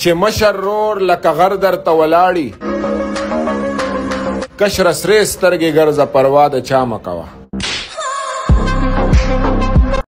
چې مشر رور لکه غر درته ولاړي کشر سرې سترګې ګرځه پروا د چا مه کوه